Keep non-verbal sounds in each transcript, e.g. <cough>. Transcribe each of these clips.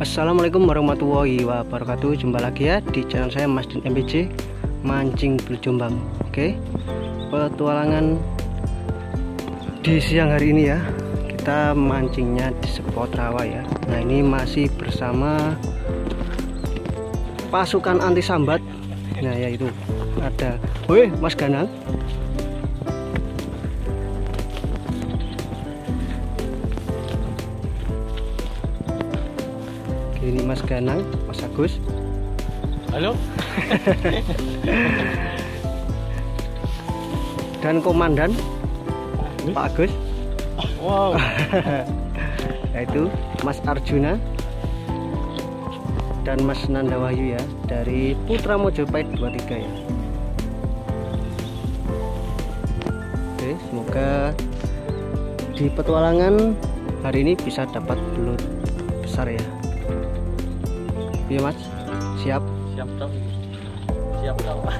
Assalamualaikum warahmatullahi wabarakatuh. Jumpa lagi ya di channel saya Mas Din Mancing Jombang Oke Petualangan Di siang hari ini ya Kita mancingnya di spot rawa ya. Nah ini masih bersama Pasukan anti sambat. Nah yaitu Ada Woi Mas Ganang ini Mas Ganang, Mas Agus. Halo. <laughs> Dan komandan Pak Agus. Wow. <laughs> Yaitu Mas Arjuna dan Mas Nanda Wahyu ya dari Putra Mojopahit 23 ya. Oke, semoga di petualangan hari ini bisa dapat belut besar ya. Siap? Siap dong. Siap dong. <laughs>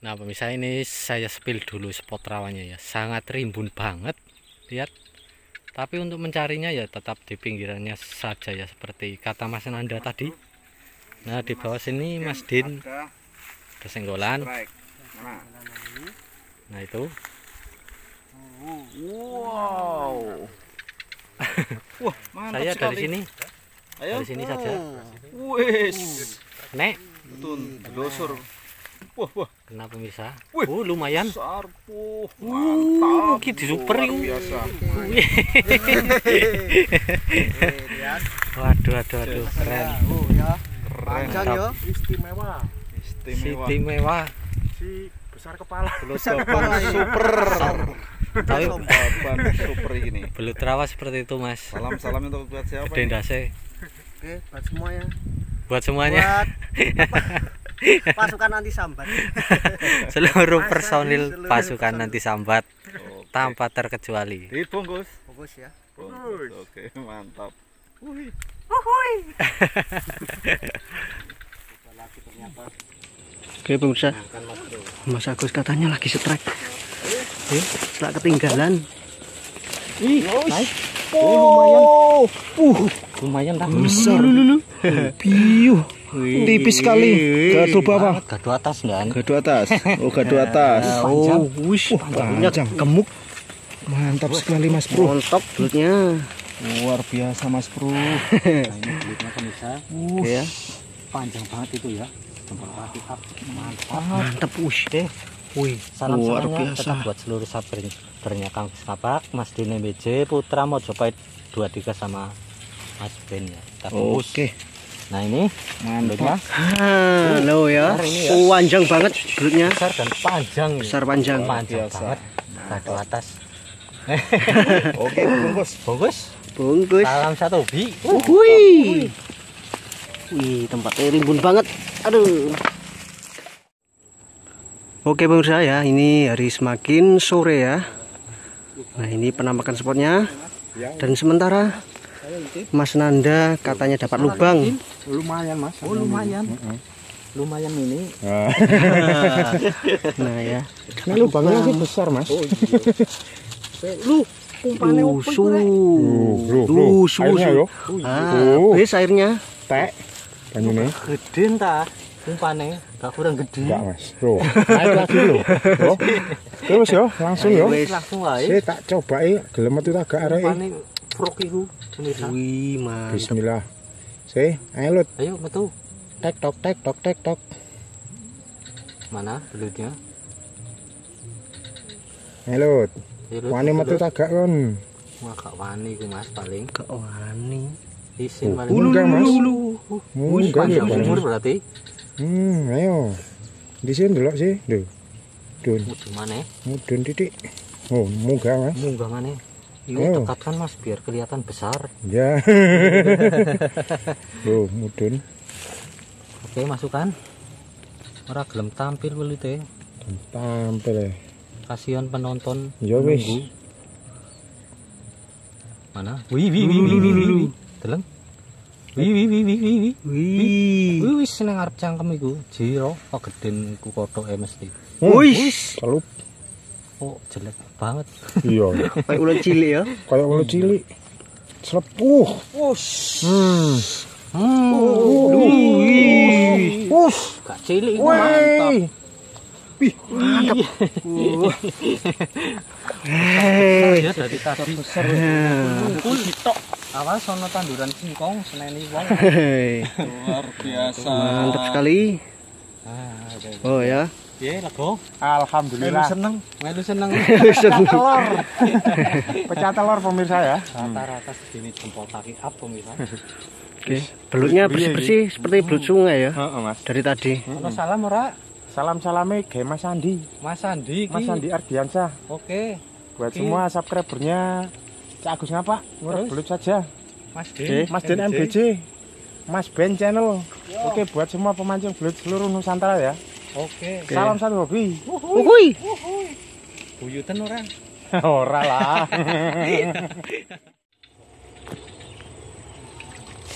Nah pemirsa ini saya spill dulu spot rawannya ya. Sangat rimbun banget Lihat. Tapi untuk mencarinya ya tetap di pinggirannya saja ya Seperti kata Mas Nanda tadi. Nah di bawah sini Mas Din. Kesenggolan Nah itu Wow. <laughs> Wah, mantap Saya sekali. dari sini Ayo. Dari sini saja Wes. Nek Tun, dosur. Wah, wah. Kena pemirsa Wih. Oh lumayan Sarpu. Uh, Mantap. gitu super Luar yuk. biasa. <laughs> Waduh aduh aduh keren Oh ya, Keren. panjang ya. istimewa Istimewa. Istimewa si besar kepala Belut baban super. Tapi Baban super ini. belut rawa seperti itu mas Salam salam untuk buat siapa? Gede ini? ndase Oke, buat semuanya. buat semuanya Buat <laughs> pasukan anti sambat. seluruh personil Seluruh pasukan personil. nanti sambat Oke. tanpa terkecuali Dibungkus. Fokus ya. Bungkus. Oke, mantap. <laughs> Oke pemirsa, Mas Agus katanya lagi strike. Eh, setelah ketinggalan. oh. Lumayan. Lumayan dah. Besar. <laughs> Piu tipis sekali. Gado bawah. Gado atas kan gado atas. <laughs> Oh gado atas. Oh, wush, panjang. gemuk. Mantap sekali mas bro. Mantap belutnya. luar biasa mas bro. <laughs> Ini belutnya pemirsa. Oke ya. panjang banget itu ya mantap Mantap wush deh. Wih, salam Luar semuanya biasa. tetap buat seluruh subscribernya Kang Kapak, Mas Dine BJ, Putra Mojopahit 23 sama Mas Ben ya. Oke Nah ini mantap Ah, lo ya. Ini ya. Oh, panjang banget belutnya. besar dan panjang. Besar panjang. Panjang biasa. banget. Gado atas. <laughs> oke bungkus Bagus. Bungkus. Salam satu bi. Wih. Wih, tempatnya rimbun banget. Aduh. Oke pemirsa ya, ini hari semakin sore ya. Nah ini penampakan spotnya. Dan sementara Mas Nanda katanya dapat lubang. lumayan mas Oh lumayan. Lumayan ini. <laughs> Nah ya, ini lubangnya sih besar mas Lu lusuh, bro, bro. lusuh, Airnya, yo. Ah, Oh. habis airnya. tek banyune gede ta. Umpane gak kurang gede. enggak mas bro naik lagi lo bro terus yo langsung yo Wis. Langsung wae. saya tak coba gelem itu agak arek Umpane frog iku. Wih, mantap. Bismillah saya ayo lut Ayo metu. tek tok tek tok tek tok Mana belutnya? ayo lut wani metu tak gak kon Wah, gak wani ku Mas paling. Gak wani. Isin Oh, Mas. Ulu, panjang umur Mas. berarti. hmm ayo di sini dulu sih duh dun Mudah mana? mudun titik oh munggah mas Munggah mana? Yuk Ayo. dekatkan Mas biar kelihatan besar. ya <laughs> oh mudun Oke, masukkan. Ora gelem tampil pelite. tampil ya Kasihan penonton. Ya, wis. Mana? Wih, wih, wih, wih, wih, wih. Deleng. Wih, wih, wih, wih, wih, wih. Wih. Wih, wis nang arep cangkem iku. Jiro, kok gedhen iku kothoke mesti. Wih. Celup. kok jelek banget Iya. <laughs> Kayak ulat cilik ya. Kayak ulo cilik. Selepuh. Hmm. Wih. gak cilik iku, Wih. Hei. ya dari tadi besar kumpul awas sono tanduran singkong seneni wong. Luar biasa. Mantap sekali. ah Oh ya. piye lego Alhamdulillah. seneng melu seneng <laughs> telur. <laughs> Pecah telur pemirsa ya. rata-rata segini jempol kaki up pemirsa Oke. Belutnya bersih-bersih seperti belut sungai ya. Heeh, Mas. Dari tadi. ono salam ora Salam-salame ge Mas Andi. Mas Andi Mas Andi Ardiansyah. oke Buat Oke. semua subscribernya Cak Agus ngapa? Belut saja. Mas Den Mas Den MBJ. Mas Ben Channel. Oke, buat semua pemancing belut seluruh Nusantara ya. oke Salam satu hobi. Wih. buyutan ora <laughs> Ora lah. <laughs>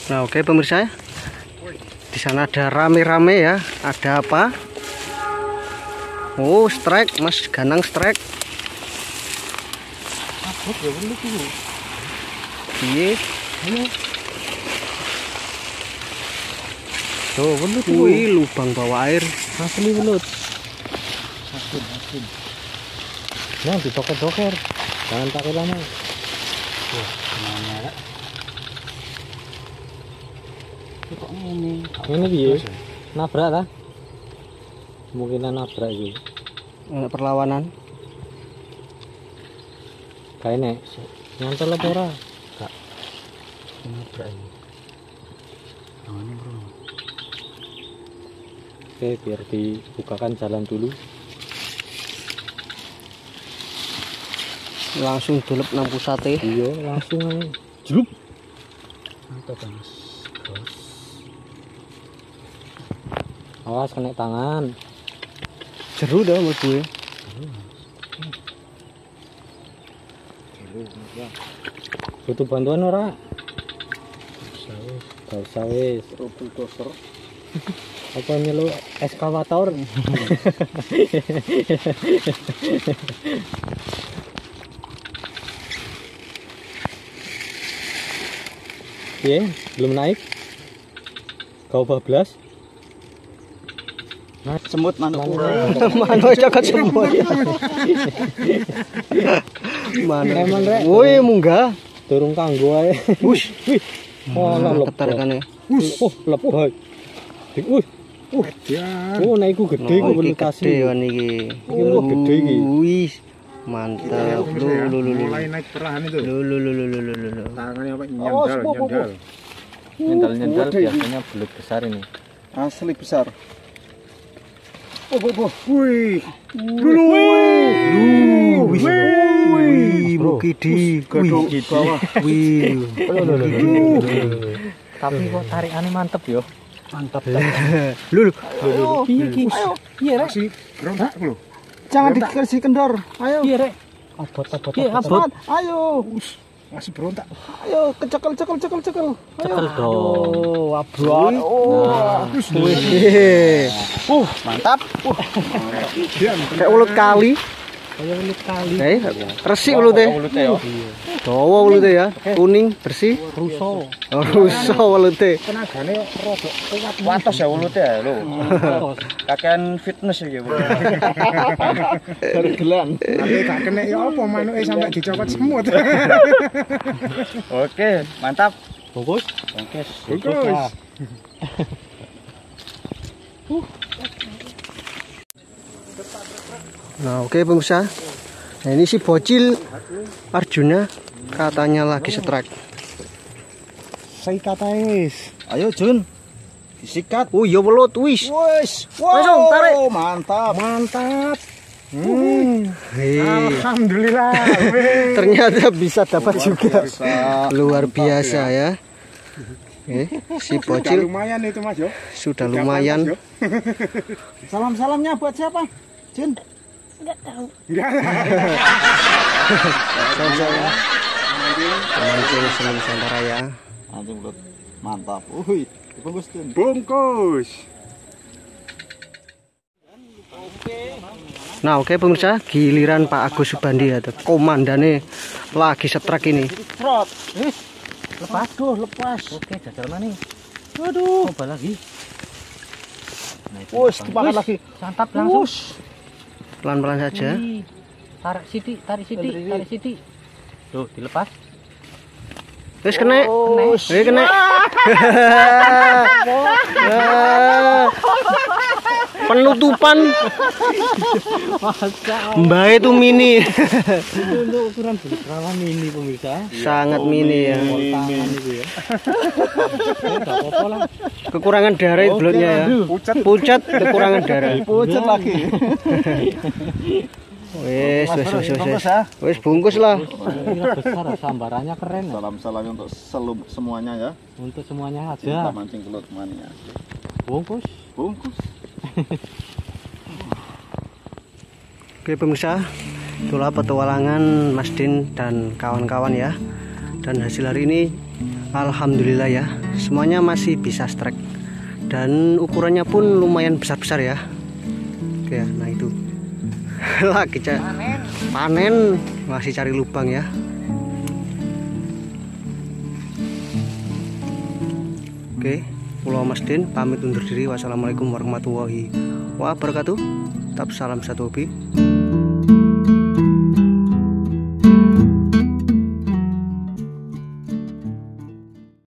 Nah, oke pemirsa ya. Di sana ada rame-rame ya. Ada apa? Oh, strike, Mas Ganang strike. Abot ya welu ku Piye? Tuh, belut tuh. Wih, lubang bawah air. asli welut asin asin nah didoker-doker jangan pakai lama. Wah gimana kok ini? Ini piye nabrak ta kemungkinan nabrak iki Eh, perlawanan. Kae nek nyantel apa ora gak nabrak iki Oke, biar dibukakan jalan dulu. Langsung dulep nampu sate. Iya, langsung. Jelup. Mantap, Mas. Bos. Awas kena tangan. Jeru dah mlebu ya. Butuh bantuan ora? Gak usah wis. <laughs> Apa nyelu eskavator? <laughs> Iya, belum naik. Kau bablas? Semut manuk Mana cakap semua. Mana? Emang, Rek? Woi, munggah. Turun kanggo ae. Wush. Oh, lah Mantep lebay. tarikane. Oh, lebay. Dik, Wih, Ya. oh naik ku gede Oh, iki pelukasi. gede kan iki. Iki lu gede iki. Wih. Mantap. Lu lu lu lu. Mulai naik perlahan itu. Lu lu lu lu lu lu lu. lu. Tangannya apa? Nyandal, nyandal. Nyendal-nyendal biasanya belut besar ini. Asli besar. Wih. Wih, Bukidi. Gedung di bawah. Wih. Tapi kok tarikannya mantep yo. Mantap. Lu lu. Piye ki? Piye rek? Masih berontak lu. Jangan dikasih kendor. Ayo. Piye rek? Abot abot. Iya, abot. Ayo. Masih berontak. Ayo kecekel cekel cekel cekel. Cekel dong. Oh, abrot. Oh. Wih. Uh, mantap. Kayak ulut kali. Kayak ulut kali. Eh, resik ulutnya. Dawa ulutnya ya. Kuning, bersih. Ruso. Oh, rusuh ulutnya. Tenagane rodok kuat. Watos ya mulutnya lo. Terus. Kakean fitness ya. Gergelan. Nanti gak kena ya apa manuke sampai dicopot semut. Oke, mantap. Bungkus. Oke. Bungkus. Nah, oke pemirsa. Nah, ini si bocil Arjuna katanya lagi strike. Saya katais. Ayo Jun. Disikat. Oh, ya welut wis. Wes. Langsung, tarik. Mantap. Mantap. Hmm. Hei, Alhamdulillah. <laughs> Ternyata bisa dapat juga. Bisa. Luar biasa ya. Eh, si Sudah bocil lumayan itu Mas yo. sudah Sudah lumayan. Salam-salamnya buat siapa? Jun. Enggak. Mancing Senin Nusantara ya. Anjing belut. Mantap. Wih, dibungkus Jun. Bungkus. Nah oke pemirsa giliran Pak Agus Subandi ya Komandane lagi setrek ini Prot. lepas Aduh, lepas. oke jajal mana nih Aduh. coba lagi nah, itu Wus, lagi. santap langsung Wus. Pelan-pelan saja. Wih, tarik sidik tarik sidik Tarik sidik. tuh dilepas. Wis kena. Oh, Wis kena. <laughs> <laughs> Penutupan Mbak itu mini untuk ukuran belut rawan ini pemirsa Sangat mini ya lah Kekurangan darah itu belutnya ya Pucat. Pucat kekurangan darah <laughs> Pucet lagi. Wis wis, Bungkus wis ya. Wis bungkus lah besar sambarannya keren ya. Salam salam untuk selum semuanya ya. untuk semuanya Cinta aja mancing belut mania. bungkus Bungkus. Oke pemirsa, itulah petualangan Mas Din dan kawan-kawan ya. Dan hasil hari ini, alhamdulillah ya, semuanya masih bisa strike dan ukurannya pun lumayan besar-besar ya. Oke, nah itu <laughs> lagi panen masih cari lubang ya. Oke, Pulau Mas Din pamit undur diri. Wassalamualaikum warahmatullahi wabarakatuh. Tetap salam satu hobi.